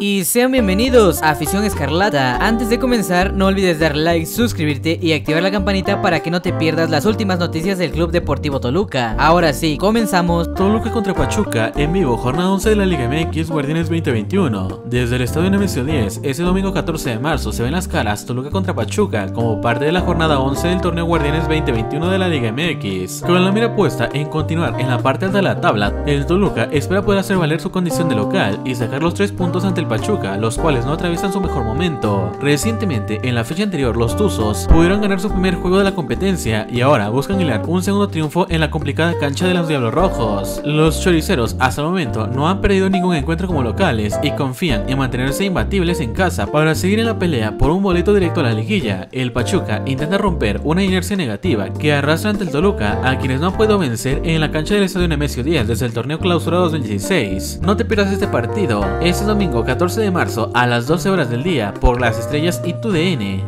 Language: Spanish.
Y sean bienvenidos a Afición Escarlata. Antes de comenzar, no olvides dar like, suscribirte y activar la campanita para que no te pierdas las últimas noticias del Club Deportivo Toluca. Ahora sí, comenzamos. Toluca contra Pachuca, en vivo, jornada 11 de la Liga MX Guardianes 2021. Desde el estadio Nemesio 10, ese domingo 14 de marzo se ven las caras Toluca contra Pachuca como parte de la jornada 11 del torneo Guardianes 2021 de la Liga MX. Con la mira puesta en continuar en la parte alta de la tabla, el Toluca espera poder hacer valer su condición de local y sacar los 3 puntos ante el Pachuca, los cuales no atraviesan su mejor momento. Recientemente, en la fecha anterior, los Tuzos pudieron ganar su primer juego de la competencia y ahora buscan hilar un segundo triunfo en la complicada cancha de los Diablos Rojos. Los choriceros hasta el momento no han perdido ningún encuentro como locales y confían en mantenerse imbatibles en casa para seguir en la pelea por un boleto directo a la liguilla. El Pachuca intenta romper una inercia negativa que arrastra ante el Toluca a quienes no han podido vencer en la cancha del Estadio Nemesio Díaz desde el torneo clausura 2016. No te pierdas este partido, este domingo 14 de marzo a las 12 horas del día por las estrellas y tu DN.